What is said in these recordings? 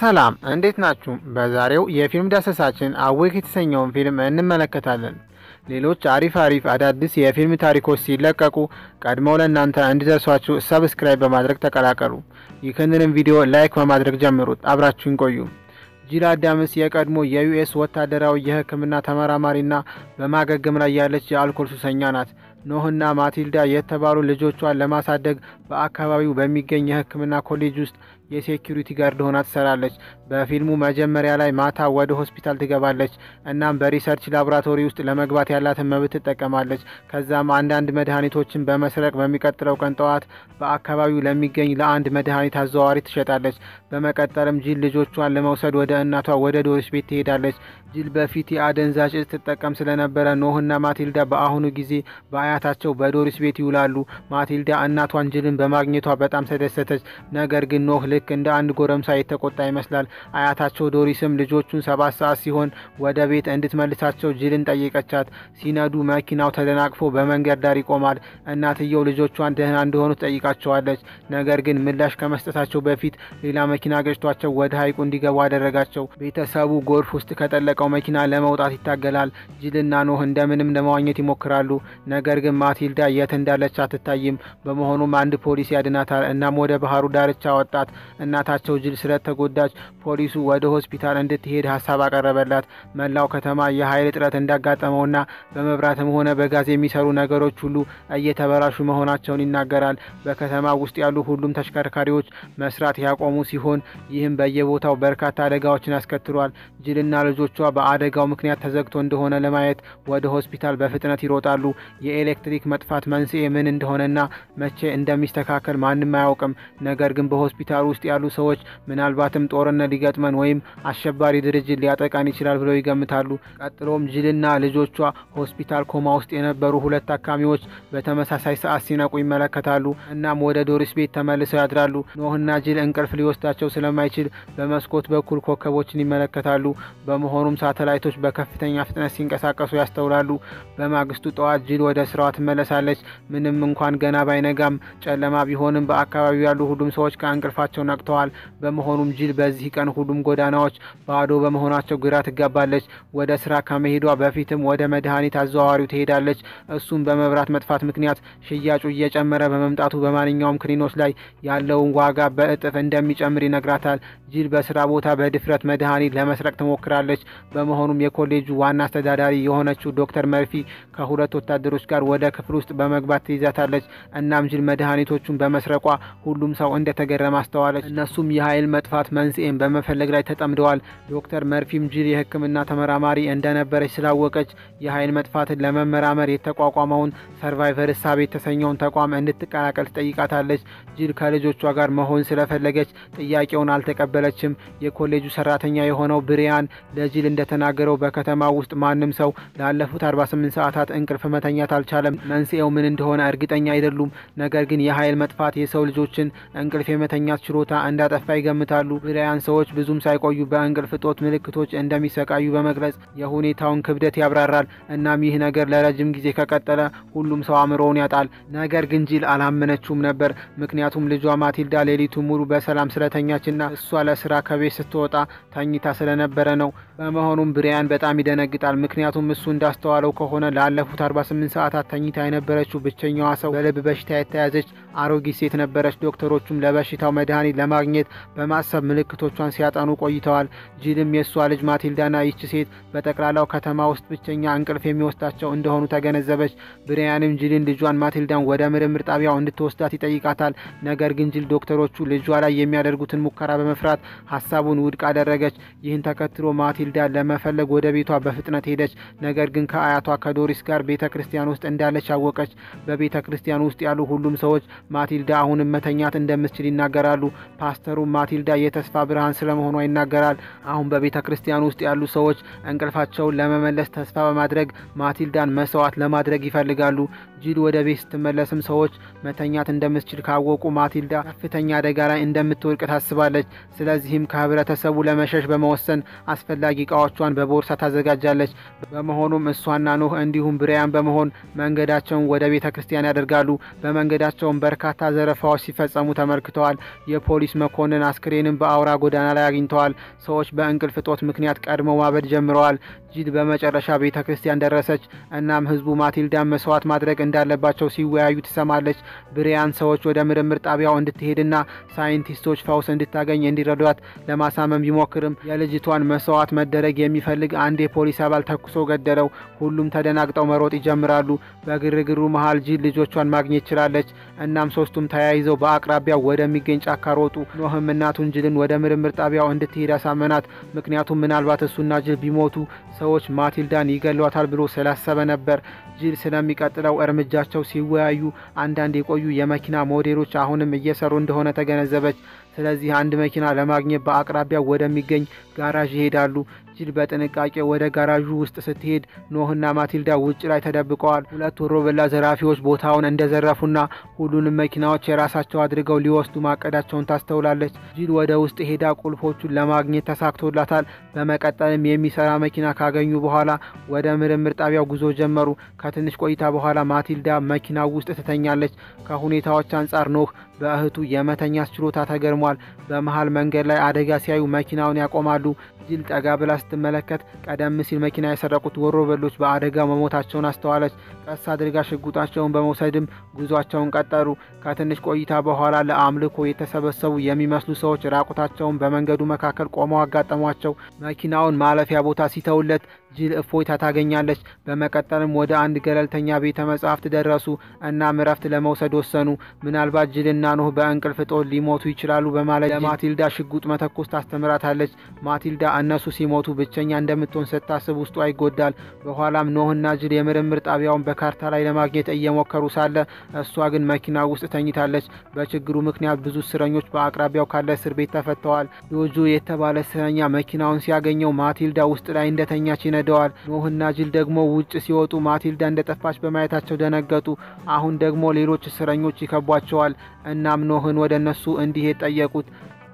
ሰላም እንዴት ናችሁ? በዛሬው የፊልም ዳሰሳችን Awake የተሰኘውን ፊልም እንመለከታለን። ሌሎች አሪፍ አሪፍ አዳዲስ የፊልም ታሪኮች ሲለቀቁ ቀድመው ለእናንተ እንዲደርሷችሁ subscribe በማድረግ ተቀላቀሉ። ይህንንም ቪዲዮ like በማድረግ ጀምሩት። አብራችሁን ቆዩ። ጂል አዳምስ የቀድሞ የዩኤስ ወታደራዊ የሕክምና ተመራማሪና በማገገም ላይ ያለች የአልኮል ሱሰኛ ናት። ኖህና ማቲልዳ የተባሉ ልጆቿን ለማሳደግ በአካባቢው በሚገኝ የሕክምና ኮሌጅ ውስጥ የ security guard ሆና ትሰራለች። በፊልሙ መጀመሪያ ላይ ማታ ወደ ሆስፒታል ትገባለች። እናም በ research laboratory ውስጥ ለመግባት ያላትን መብት ትጠቀማለች። ከዛም አንዳንድ መድኃኒቶችን በመስረቅ በሚቀጥለው ቀን ጠዋት በአካባቢው ለሚገኝ ለአንድ መድኃኒት አዘዋዋሪ ትሸጣለች። በመቀጠልም ጂል ልጆቿን ለመውሰድ ወደ እናቷ ወደ ዶሪስ ቤት ትሄዳለች። ጂል በፊት የአደንዛዥ እጽ ትጠቀም ስለነበረ ኖህና ማቲልዳ በአሁኑ ጊዜ በአያታቸው በዶሪስ ቤት ይውላሉ። ማቲልዳ እናቷን ጂልን በማግኘቷ በጣም ተደሰተች። ነገር ግን ኖህ ልክ እንደ አንድ ጎረምሳ የተቆጣ ይመስላል። አያታቸው ዶሪስም ልጆቹን ሰባት ሰዓት ሲሆን ወደ ቤት እንድትመልሳቸው ጂልን ጠየቀቻት። ሲነዱ መኪናው ተደናቅፎ በመንገድ ዳር ይቆማል። እናትየው ልጆቿን ደህና እንደሆኑ ትጠይቃቸዋለች። ነገር ግን ምላሽ ከመስጠታቸው በፊት ሌላ መኪና ገጭቷቸው ወደ ሐይቁ እንዲገቡ አደረጋቸው። ቤተሰቡ ጎርፍ ውስጥ ከጠለቀው መኪና ለመውጣት ይታገላል። ጂልና ኖህ እንደምንም ለመዋኘት ይሞክራሉ። ነገር ግን ማቲልዳ የት እንዳለች አትታይም። በመሆኑም አንድ ፖሊስ ያድናታል። እናም ወደ ባህሩ ዳርቻ ወጣት። እናታቸው ጂል ስለተጎዳች ፖሊሱ ወደ ሆስፒታል እንድትሄድ ሀሳብ አቀረበላት። መላው ከተማ የኃይል እጥረት እንዳጋጠመውና በመብራትም ሆነ በጋዝ የሚሰሩ ነገሮች ሁሉ እየተበላሹ መሆናቸውን ይናገራል። በከተማ ውስጥ ያሉ ሁሉም ተሽከርካሪዎች መስራት ያቆሙ ሲሆን ይህም በየቦታው በርካታ አደጋዎችን አስከትሏል። ጂልና ልጆቿ በአደጋው ምክንያት ተዘግቶ እንደሆነ ለማየት ወደ ሆስፒታል በፍጥነት ይሮጣሉ። የኤሌክትሪክ መጥፋት መንስኤ ምን እንደሆነና መቼ እንደሚስተካከል ማንም አያውቅም። ነገር ግን በሆስፒታል ውስጥ ያሉ ሰዎች ምናልባትም ጦርነት ሊገጥመን ወይም አሸባሪ ድርጅት ሊያጠቃን ይችላል ብለው ይገምታሉ። ቀጥሎም ጂልና ልጆቿ ሆስፒታል ኮማ ውስጥ የነበሩ ሁለት ታካሚዎች በተመሳሳይ ሰዓት ሲነቁ ይመለከታሉ። እናም ወደ ዶሪስ ቤት ተመልሰው ያድራሉ። ኖህና ጂል እንቅልፍ ሊወስዳቸው ስለማይችል በመስኮት በኩል ኮከቦችን ይመለከታሉ። በመሆኑም ሳተላይቶች በከፍተኛ ፍጥነት ሲንቀሳቀሱ ያስተውላሉ። በማግስቱ ጠዋት ጂል ወደ ስራዋ ትመለሳለች። ምንም እንኳን ገና ባይነጋም ጨለማ ቢሆንም በአካባቢው ያሉ ሁሉም ሰዎች ከእንቅልፋቸው ነቅተዋል። በመሆኑም ጂል በዚህ ቀን ሁሉም ጎዳናዎች ባዶ በመሆናቸው ግራ ትጋባለች። ወደ ስራ ከመሄዷ በፊትም ወደ መድኃኒት አዘዋዋሪው ትሄዳለች። እሱም በመብራት መጥፋት ምክንያት ሽያጩ እየጨመረ በመምጣቱ በማንኛውም ክኒኖች ላይ ያለውን ዋጋ በእጥፍ እንደሚጨምር ይነግራታል። ጂል በስራ ቦታ በድፍረት መድኃኒት ለመስረቅ ትሞክራለች። በመሆኑም የኮሌጁ ዋና አስተዳዳሪ የሆነችው ዶክተር መርፊ ከሁለት ወታደሮች ጋር ወደ ክፍል ውስጥ በመግባት ትይዛታለች። እናም ጂል መድኃኒቶቹን በመስረቋ ሁሉም ሰው እንደተገረመ አስተዋለች። እነሱም የኃይል መጥፋት መንስኤን በመፈለግ ላይ ተጠምደዋል። ዶክተር መርፊም ጂል የሕክምና ተመራማሪ እንደነበረች ስላወቀች የኃይል መጥፋትን ለመመራመር የተቋቋመውን survivor እሳቤ የተሰኘውን ተቋም እንድትቀላቀል ትጠይቃታለች። ጂል ከልጆቿ ጋር መሆን ስለፈለገች ጥያቄውን አልተቀበለችም። የኮሌጁ ሰራተኛ የሆነው ብሪያን ለጂል እንደተናገረው በከተማ ውስጥ ማንም ሰው ላለፉት 48 ሰዓታት እንቅልፍ መተኛት አልቻለም። መንስኤው ምን እንደሆነ እርግጠኛ አይደሉም። ነገር ግን የኃይል መጥፋት የሰው ልጆችን እንቅልፍ የመተኛት ችሎታ እንዳጠፋ ይገምታሉ። ብሪያን ሰዎች ብዙም ሳይቆዩ በእንቅልፍ እጦት ምልክቶች እንደሚሰቃዩ በመግለጽ የሁኔታውን ክብደት ያብራራል። እናም ይህ ነገር ለረጅም ጊዜ ከቀጠለ ሁሉም ሰው አእምሮውን ያጣል። ነገር ግን ጂል አላመነችውም ነበር። ምክንያቱም ልጇ ማቲልዳ ሌሊቱን ሙሉ በሰላም ስለተኛችና እሷ ለስራ ከቤት ስትወጣ ተኝታ ስለነበረ ነው። በመሆኑም ብሪያን በጣም ይደነግጣል። ምክንያቱም እሱ እንዳስተዋለው ከሆነ ላለፉት 48 ሰዓታት ተኝታ የነበረችው ብቸኛዋ ሰው በልብ በሽታ የተያዘች አሮጊት ሴት ነበረች። ዶክተሮቹም ለበሽታው መድኃኒት ለማግኘት በማሰብ ምልክቶቿን ሲያጠኑ ቆይተዋል። ጂልም የእሷ ልጅ ማቲልዳና ይቺ ሴት በጠቅላላው ከተማ ውስጥ ብቸኛ እንቅልፍ የሚወስዳቸው እንደሆኑ ተገነዘበች። ብሪያንም ጂልን ልጇን ማቲልዳን ወደ ምርምር ጣቢያው እንድትወስዳት ይጠይቃታል። ነገር ግን ጂል ዶክተሮቹ ልጇ ላይ የሚያደርጉትን ሙከራ በመፍራት ሀሳቡን ውድቅ አደረገች። ይህን ተከትሎ ማቲልዳን ለመፈለግ ወደ ቤቷ በፍጥነት ሄደች። ነገር ግን ከአያቷ ከዶሪስ ጋር ቤተ ክርስቲያን ውስጥ እንዳለች አወቀች። በቤተ ክርስቲያን ውስጥ ያሉ ሁሉም ሰዎች ማቲልዳ አሁንም መተኛት እንደምትችል ይናገራሉ። ፓስተሩ ማቲልዳ የተስፋ ብርሃን ስለመሆኗ ይናገራል። አሁን በቤተ ክርስቲያን ውስጥ ያሉ ሰዎች እንቅልፋቸውን ለመመለስ ተስፋ በማድረግ ማቲልዳን መስዋዕት ለማድረግ ይፈልጋሉ። ጂል ወደ ቤት ስትመለስም ሰዎች መተኛት እንደምትችል ካወቁ ማቲልዳ ከፍተኛ አደጋ ላይ እንደምትወድቅ ታስባለች። ስለዚህም ከህብረተሰቡ ለመሸሽ በመወሰን አስፈላጊ እቃዎቿን በቦርሳ ታዘጋጃለች። በመሆኑም እሷና ኖህ እንዲሁም ብሪያን በመሆን መንገዳቸውን ወደ ቤተ ክርስቲያን ያደርጋሉ። በመንገዳቸውም በርካታ ዘረፋዎች ሲፈጸሙ ተመልክተዋል። የፖሊስ መኮንን አስክሬንም በአውራ ጎዳና ላይ አግኝተዋል። ሰዎች በእንቅልፍ እጦት ምክንያት ቀድመው ማበድ ጀምረዋል። ጂል በመጨረሻ ቤተ ክርስቲያን ደረሰች። እናም ህዝቡ ማቲልዳን መስዋዕት ማድረግ እንዳለባቸው ሲወያዩ ትሰማለች። ብሪያን ሰዎች ወደ ምርምር ጣቢያው እንድትሄድና ሳይንቲስቶች ፈውስ እንድታገኝ እንዲረዷት ለማሳመን ቢሞክርም የልጅቷን መስዋዕት መደረግ የሚፈልግ አንድ የፖሊስ አባል ተኩሶ ገደለው። ሁሉም ተደናግጠው መሮጥ ይጀምራሉ። በግርግሩ መሀል ጂል ልጆቿን ማግኘት ችላለች። እናም ሶስቱም ተያይዘው በአቅራቢያው ወደሚገኝ ጫካ ሮጡ። ኖህም እናቱን ጂልን ወደ ምርምር ጣቢያው እንድትሄድ አሳመናት። ምክንያቱም ምናልባት እሱና ጂል ቢሞቱ ሰዎች ማቲልዳን ይገሏታል ብሎ ስላሰበ ነበር። ጂል ስለሚቀጥለው እርምጃቸው ሲወያዩ አንዳንድ የቆዩ የመኪና ሞዴሎች አሁንም እየሰሩ እንደሆነ ተገነዘበች። ስለዚህ አንድ መኪና ለማግኘት በአቅራቢያው ወደሚገኝ ጋራዥ ይሄዳሉ። ጂል በጥንቃቄ ወደ ጋራዡ ውስጥ ስትሄድ ኖህና ማቲልዳ ውጭ ላይ ተደብቀዋል። ሁለት ወሮበላ ዘራፊዎች ቦታውን እንደዘረፉና ሁሉንም መኪናዎች የራሳቸው አድርገው ሊወስዱ ማቀዳቸውን ታስተውላለች። ጂል ወደ ውስጥ ሄዳ ቁልፎቹን ለማግኘት ተሳክቶላታል። በመቀጠልም የሚሰራ መኪና ካገኙ በኋላ ወደ ምርምር ጣቢያው ጉዞ ጀመሩ። ከትንሽ ቆይታ በኋላ ማቲልዳ መኪናው ውስጥ ትተኛለች። ከሁኔታዎች አንጻር ኖህ በእህቱ የመተኛት ችሎታ ተገርሟል። በመሀል መንገድ ላይ አደጋ ሲያዩ መኪናውን ያቆማሉ። ጂል ጠጋ ብላ ስትመለከት ቀደም ሲል መኪና የሰረቁት ወሮበሎች በአደጋው መሞታቸውን አስተዋለች። ቀስ አድርጋ ሽጉጣቸውን በመውሰድም ጉዟቸውን ቀጠሉ። ከትንሽ ቆይታ በኋላ ለአምልኮ የተሰበሰቡ የሚመስሉ ሰዎች ራቁታቸውን በመንገዱ መካከል ቆመው አጋጠሟቸው። መኪናውን ማለፊያ ቦታ ሲተውለት ጂል እፎይታ ታገኛለች። በመቀጠልም ወደ አንድ ገለልተኛ ቤተ መጻሕፍት ደረሱ እና እረፍት ለመውሰድ ወሰኑ። ምናልባት ጂልና ኖህ በእንቅልፍ እጦት ሊሞቱ ይችላሉ በማለት ለማቲልዳ ሽጉጥ መተኮስ ታስተምራታለች። ማቲልዳ እነሱ ሲሞቱ ብቸኛ እንደምትሆን ስታስብ ውስጧ ይጎዳል። በኋላም ኖህና ጂል የምርምር ጣቢያውን በካርታ ላይ ለማግኘት እየሞከሩ ሳለ እሷ ግን መኪና ውስጥ ተኝታለች። በችግሩ ምክንያት ብዙ እስረኞች በአቅራቢያው ካለ እስር ቤት ተፈተዋል። ዶጅ የተባለ እስረኛ መኪናውን ሲያገኘው ማቲልዳ ውስጥ ላይ እንደተኛች ይነዳዋል። ኖህና ጂል ደግሞ ውጭ ሲወጡ ማቲልዳ እንደጠፋች በማየታቸው ደነገጡ። አሁን ደግሞ ሌሎች እስረኞች ይከቧቸዋል። እናም ኖህን ወደ እነሱ እንዲሄድ ጠየቁት።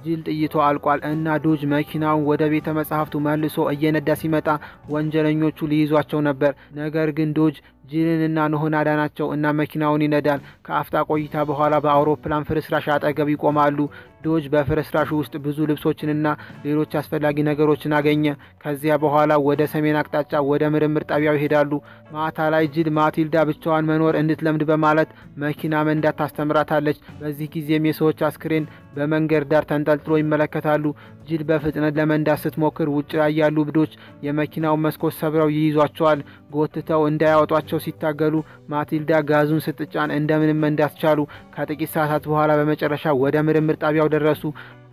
ጂል ጥይቷ አልቋል እና ዶጅ መኪናውን ወደ ቤተ መጻሕፍቱ መልሶ እየነዳ ሲመጣ ወንጀለኞቹ ሊይዟቸው ነበር። ነገር ግን ዶጅ ጂልንና ኖህን አዳናቸው እና መኪናውን ይነዳል። ከአፍታ ቆይታ በኋላ በአውሮፕላን ፍርስራሽ አጠገብ ይቆማሉ። ዶጅ በፍርስራሹ ውስጥ ብዙ ልብሶችንና ሌሎች አስፈላጊ ነገሮችን አገኘ። ከዚያ በኋላ ወደ ሰሜን አቅጣጫ ወደ ምርምር ጣቢያው ይሄዳሉ። ማታ ላይ ጂል ማቲልዳ ብቻዋን መኖር እንድትለምድ በማለት መኪና መንዳት ታስተምራታለች። በዚህ ጊዜም የሰዎች አስክሬን በመንገድ ዳር ተንጠልጥሎ ይመለከታሉ። ጂል በፍጥነት ለመንዳት ስትሞክር ውጭ ላይ ያሉ እብዶች የመኪናውን መስኮት ሰብረው ይይዟቸዋል። ጎትተው እንዳያወጧቸው ሲታገሉ ማቲልዳ ጋዙን ስትጫን እንደምንም መንዳት ቻሉ። ከጥቂት ሰዓታት በኋላ በመጨረሻ ወደ ምርምር ጣቢያው ደረሱ።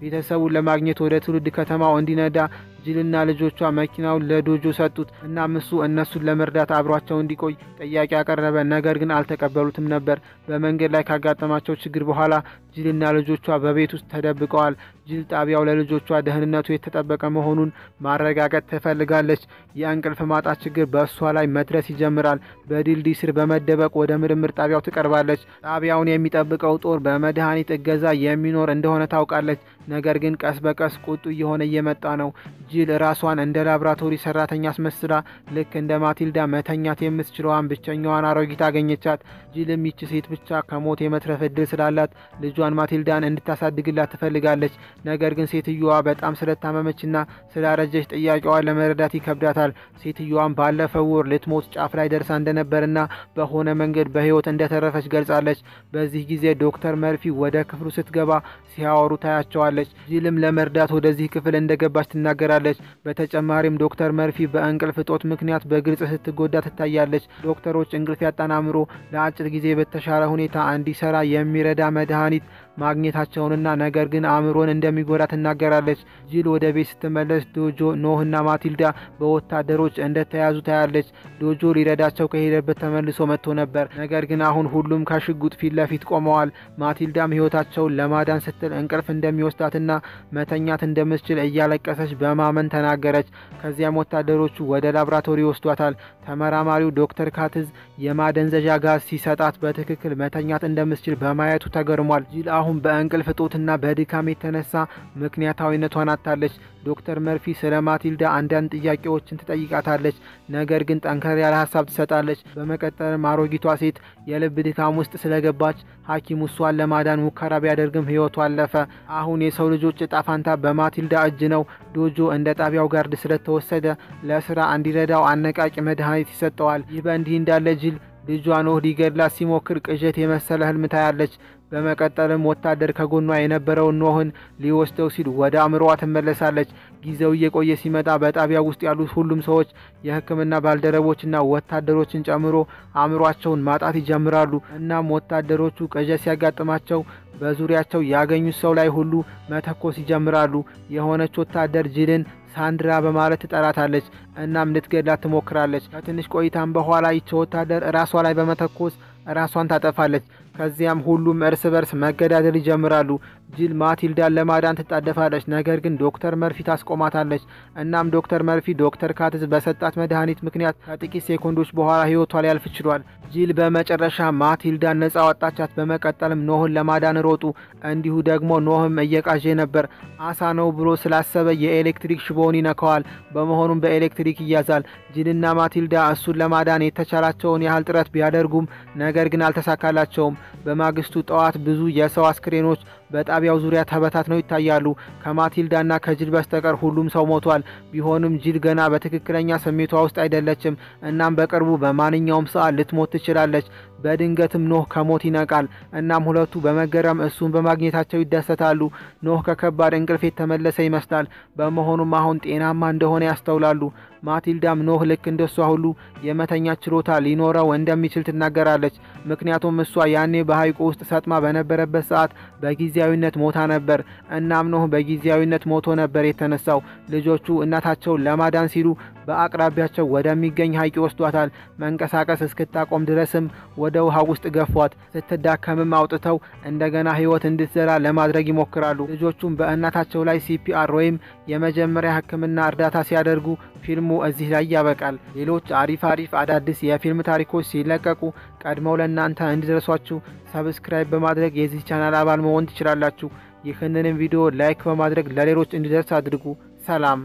ቤተሰቡን ለማግኘት ወደ ትውልድ ከተማው እንዲነዳ ጂልና ልጆቿ መኪናውን ለዶጆ ሰጡት። እናም እሱ እነሱን ለመርዳት አብሯቸው እንዲቆይ ጥያቄ ያቀረበ፣ ነገር ግን አልተቀበሉትም ነበር። በመንገድ ላይ ካጋጠማቸው ችግር በኋላ ጂልና ልጆቿ በቤት ውስጥ ተደብቀዋል። ጂል ጣቢያው ለልጆቿ ደህንነቱ የተጠበቀ መሆኑን ማረጋገጥ ትፈልጋለች። የእንቅልፍ ማጣት ችግር በእሷ ላይ መድረስ ይጀምራል። በድልድይ ስር በመደበቅ ወደ ምርምር ጣቢያው ትቀርባለች። ጣቢያውን የሚጠብቀው ጦር በመድኃኒት እገዛ የሚኖር እንደሆነ ታውቃለች። ነገር ግን ቀስ በቀስ ቁጡ እየሆነ እየመጣ ነው። ጂል ራሷን እንደ ላብራቶሪ ሰራተኛ አስመስላ ልክ እንደ ማቲልዳ መተኛት የምትችለዋን ብቸኛዋን አሮጊት አገኘቻት። ጂልም ይቺ ሴት ብቻ ከሞት የመትረፍ እድል ስላላት ልጇን ማቲልዳን እንድታሳድግላት ትፈልጋለች። ነገር ግን ሴትዮዋ በጣም ስለታመመችና ስላረጀች ጥያቄዋን ለመረዳት ይከብዳታል። ሴትዮዋን ባለፈው ወር ልትሞት ጫፍ ላይ ደርሳ እንደነበርና በሆነ መንገድ በሕይወት እንደተረፈች ገልጻለች። በዚህ ጊዜ ዶክተር መርፊ ወደ ክፍሉ ስትገባ ሲያወሩ ታያቸዋለች። ጂልም ለመርዳት ወደዚህ ክፍል እንደገባች ትናገራለች። በተጨማሪም ዶክተር መርፊ በእንቅልፍ እጦት ምክንያት በግልጽ ስትጎዳ ትታያለች። ዶክተሮች እንቅልፍ ያጣን አእምሮ ለአጭር ጊዜ በተሻለ ሁኔታ እንዲሰራ የሚረዳ መድኃኒት ማግኘታቸውንና ነገር ግን አእምሮን እንደሚጎዳ ትናገራለች። ጂል ወደ ቤት ስትመለስ ዶጆ፣ ኖህና ማቲልዳ በወታደሮች እንደተያዙ ታያለች። ዶጅ ሊረዳቸው ከሄደበት ተመልሶ መጥቶ ነበር። ነገር ግን አሁን ሁሉም ከሽጉጥ ፊት ለፊት ቆመዋል። ማቲልዳም ሕይወታቸውን ለማዳን ስትል እንቅልፍ እንደሚወስዳትና መተኛት እንደምትችል እያለቀሰች በማመን ተናገረች። ከዚያም ወታደሮቹ ወደ ላብራቶሪ ይወስዷታል። ተመራማሪው ዶክተር ካትዝ የማደንዘዣ ጋዝ ሲሰጣት በትክክል መተኛት እንደምትችል በማየቱ ተገርሟል። ጂል አሁን በእንቅልፍ እጦትና በድካም የተነሳ ምክንያታዊነቷን አጥታለች። ዶክተር መርፊ ስለ ማቲልዳ አንዳንድ ጥያቄዎችን ትጠይቃታለች። ነገር ግን ጠንከር ያለ ሀሳብ ትሰጣለች። በመቀጠልም አሮጊቷ ሴት የልብ ድካም ውስጥ ስለገባች ሐኪሙ እሷን ለማዳን ሙከራ ቢያደርግም ሕይወቱ አለፈ። አሁን የሰው ልጆች እጣ ፋንታ በማቲልዳ እጅ ነው። ዶጆ እንደ ጣቢያው ጋርድ ስለተወሰደ ለስራ እንዲረዳው አነቃቂ መድኃኒት ይሰጠዋል። ይህ በእንዲህ እንዳለ ጅል ልጇ ኖህ ሊገድላት ሲሞክር ቅዠት የመሰለ ህልም ታያለች። በመቀጠልም ወታደር ከጎኗ የነበረውን ኖህን ሊወስደው ሲል ወደ አእምሮዋ ትመለሳለች። ጊዜው እየቆየ ሲመጣ በጣቢያ ውስጥ ያሉት ሁሉም ሰዎች የሕክምና ባልደረቦችና ወታደሮችን ጨምሮ አእምሯቸውን ማጣት ይጀምራሉ። እናም ወታደሮቹ ቅዠት ሲያጋጥማቸው በዙሪያቸው ያገኙት ሰው ላይ ሁሉ መተኮስ ይጀምራሉ። የሆነች ወታደር ጅልን ሳንድራ በማለት ትጠራታለች። እናም ልትገድላት ትሞክራለች። ከትንሽ ቆይታም በኋላ ይቺ ወታደር ራሷ ላይ በመተኮስ ራሷን ታጠፋለች። ከዚያም ሁሉም እርስ በርስ መገዳደል ይጀምራሉ። ጂል ማቲልዳን ለማዳን ትጣደፋለች። ነገር ግን ዶክተር መርፊ ታስቆማታለች። እናም ዶክተር መርፊ ዶክተር ካትዝ በሰጣት መድኃኒት ምክንያት ከጥቂት ሴኮንዶች በኋላ ሕይወቷ ሊያልፍ ችሏል። ጂል በመጨረሻ ማቲልዳን ነጻ አወጣቻት። በመቀጠልም ኖህን ለማዳን ሮጡ። እንዲሁ ደግሞ ኖህም እየቃዠ ነበር። አሳ ነው ብሎ ስላሰበ የኤሌክትሪክ ሽቦውን ይነካዋል። በመሆኑም በኤሌክትሪክ ይያዛል። ጂልና ማቲልዳ እሱን ለማዳን የተቻላቸውን ያህል ጥረት ቢያደርጉም ነገር ግን አልተሳካላቸውም። በማግስቱ ጠዋት ብዙ የሰው አስክሬኖች በጣቢያው ዙሪያ ተበታትነው ይታያሉ። ከማቲልዳና ከጅል በስተቀር ሁሉም ሰው ሞቷል። ቢሆንም ጅል ገና በትክክለኛ ስሜቷ ውስጥ አይደለችም። እናም በቅርቡ በማንኛውም ሰዓት ልትሞት ትችላለች። በድንገትም ኖህ ከሞት ይነቃል። እናም ሁለቱ በመገረም እሱን በማግኘታቸው ይደሰታሉ። ኖህ ከከባድ እንቅልፍ የተመለሰ ይመስላል። በመሆኑም አሁን ጤናማ እንደሆነ ያስተውላሉ። ማቲልዳም ኖህ ልክ እንደሷ ሁሉ የመተኛ ችሎታ ሊኖረው እንደሚችል ትናገራለች። ምክንያቱም እሷ ያኔ በሐይቁ ውስጥ ሰጥማ በነበረበት ሰዓት በጊዜያዊነት ሞታ ነበር። እናም ኖህ በጊዜያዊነት ሞቶ ነበር የተነሳው። ልጆቹ እናታቸውን ለማዳን ሲሉ በአቅራቢያቸው ወደሚገኝ ሐይቅ ይወስዷታል። መንቀሳቀስ እስክታቆም ድረስም ወደ ውሃ ውስጥ ገፏት። ስትዳከምም አውጥተው እንደገና ሕይወት እንድትዘራ ለማድረግ ይሞክራሉ። ልጆቹም በእናታቸው ላይ ሲፒአር ወይም የመጀመሪያ ሕክምና እርዳታ ሲያደርጉ ፊልሙ እዚህ ላይ ያበቃል። ሌሎች አሪፍ አሪፍ አዳዲስ የፊልም ታሪኮች ሲለቀቁ ቀድመው ለእናንተ እንዲደርሷችሁ subscribe በማድረግ የዚህ ቻናል አባል መሆን ትችላላችሁ። ይህንንም ቪዲዮ like በማድረግ ለሌሎች እንዲደርስ አድርጉ። ሰላም